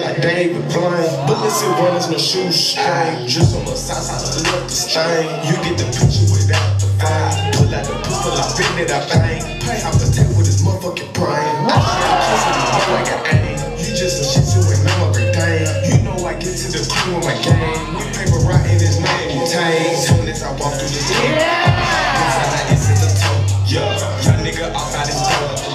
the just like David Blaine. Bullets and runners, no shoestring. Just on the side, side, to love the stain. You get the picture without the fine. Pull out the pistol, I bend it, I bang. Play half a tank with his motherfucking brain. I shit, kiss him, I'm like an aim. You just a shit to I'm a retain. You know I get to the crew with my game. We paper writing his name, you tame. Soon as I walk through the door. Inside, I is the toe. Yeah, young nigga off out his door.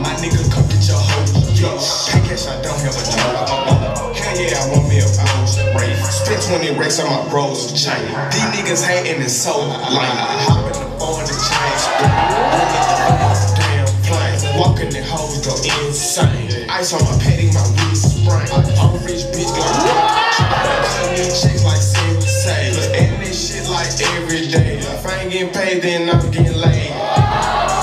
My nigga come get your hoe. Yeah, pay cash, I don't have a job. I Rolls Royce. Spent 20 racks on my Rolls chain. These niggas hating is so lame. Hop in the phone and change. Damn plane. Walking the hoes go insane. Ice on my petty, my wrist sprain. I'm rich bitch, go chicks like sensei. And this shit like every day. If I ain't getting paid, then I'm getting laid.